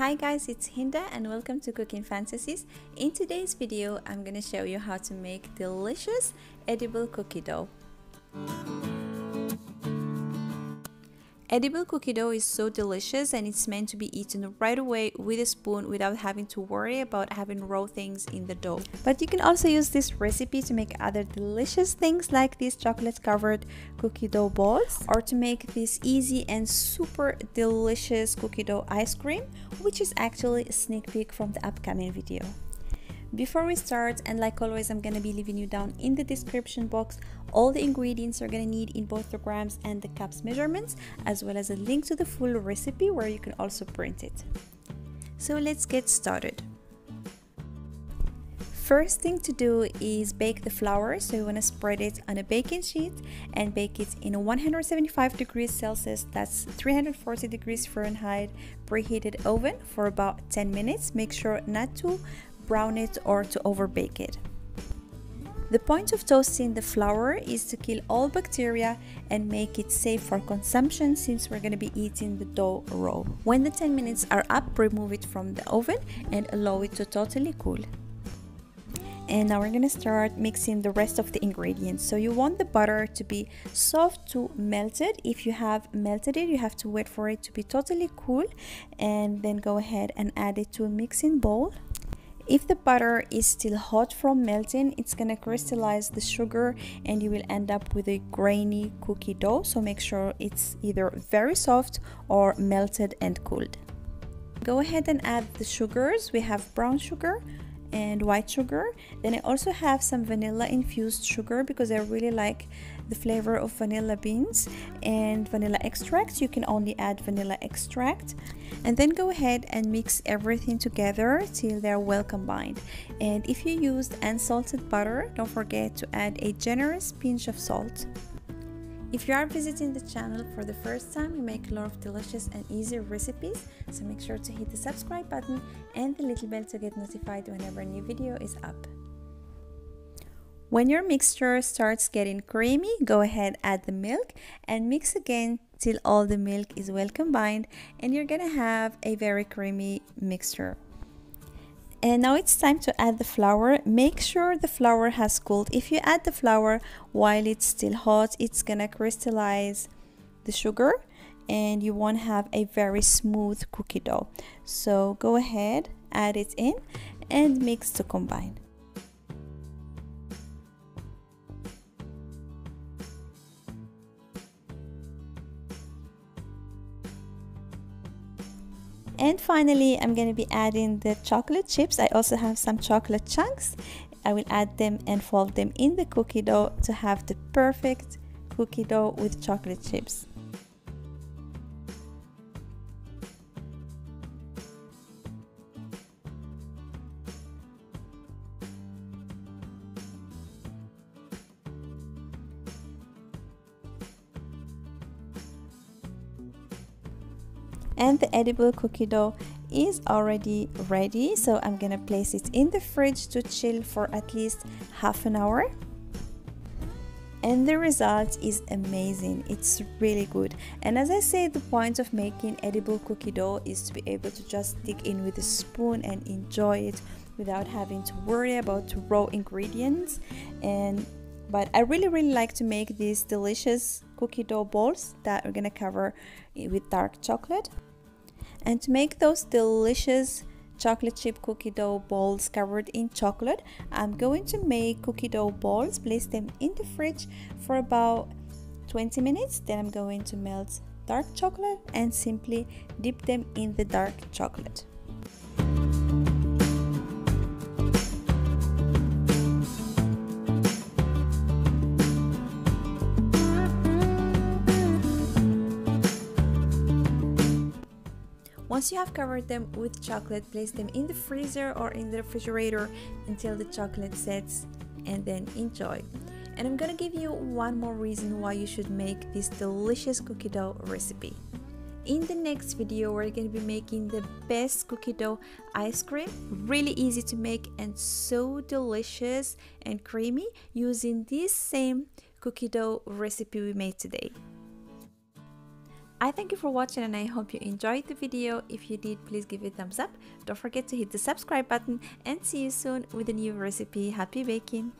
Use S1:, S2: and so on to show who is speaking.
S1: Hi guys, it's Hinda and welcome to Cooking Fantasies. In today's video, I'm gonna show you how to make delicious edible cookie dough. Edible cookie dough is so delicious and it's meant to be eaten right away with a spoon without having to worry about having raw things in the dough. But you can also use this recipe to make other delicious things like these chocolate covered cookie dough balls or to make this easy and super delicious cookie dough ice cream which is actually a sneak peek from the upcoming video. Before we start, and like always, I'm gonna be leaving you down in the description box all the ingredients you're gonna need in both the grams and the cups measurements, as well as a link to the full recipe where you can also print it. So let's get started. First thing to do is bake the flour. So you want to spread it on a baking sheet and bake it in a 175 degrees Celsius, that's 340 degrees Fahrenheit preheated oven for about 10 minutes. Make sure not to brown it or to over bake it. The point of toasting the flour is to kill all bacteria and make it safe for consumption since we're going to be eating the dough raw. When the 10 minutes are up, remove it from the oven and allow it to totally cool. And now we're going to start mixing the rest of the ingredients. So you want the butter to be soft to melted. If you have melted it, you have to wait for it to be totally cool and then go ahead and add it to a mixing bowl. If the butter is still hot from melting, it's gonna crystallize the sugar and you will end up with a grainy cookie dough. So make sure it's either very soft or melted and cooled. Go ahead and add the sugars. We have brown sugar, and white sugar. Then I also have some vanilla infused sugar because I really like the flavor of vanilla beans and vanilla extract. You can only add vanilla extract. And then go ahead and mix everything together till they're well combined. And if you used unsalted butter, don't forget to add a generous pinch of salt. If you are visiting the channel for the first time, we make a lot of delicious and easy recipes, so make sure to hit the subscribe button and the little bell to get notified whenever a new video is up. When your mixture starts getting creamy, go ahead add the milk and mix again till all the milk is well combined and you're gonna have a very creamy mixture. And now it's time to add the flour. Make sure the flour has cooled. If you add the flour while it's still hot, it's gonna crystallize the sugar and you won't have a very smooth cookie dough. So go ahead, add it in and mix to combine. And finally, I'm going to be adding the chocolate chips. I also have some chocolate chunks. I will add them and fold them in the cookie dough to have the perfect cookie dough with chocolate chips. And the edible cookie dough is already ready. So I'm gonna place it in the fridge to chill for at least half an hour. And the result is amazing. It's really good. And as i say the point of making edible cookie dough is to be able to just dig in with a spoon and enjoy it without having to worry about raw ingredients. And but i really really like to make these delicious cookie dough balls that are gonna cover with dark chocolate and to make those delicious chocolate chip cookie dough balls covered in chocolate I'm going to make cookie dough balls place them in the fridge for about 20 minutes. Then I'm going to melt dark chocolate and simply dip them in the dark chocolate Once you have covered them with chocolate, place them in the freezer or in the refrigerator until the chocolate sets and then enjoy. And I'm gonna give you one more reason why you should make this delicious cookie dough recipe. In the next video, we're gonna be making the best cookie dough ice cream, really easy to make and so delicious and creamy using this same cookie dough recipe we made today. I thank you for watching and I hope you enjoyed the video. If you did, please give it a thumbs up. Don't forget to hit the subscribe button and see you soon with a new recipe. Happy baking!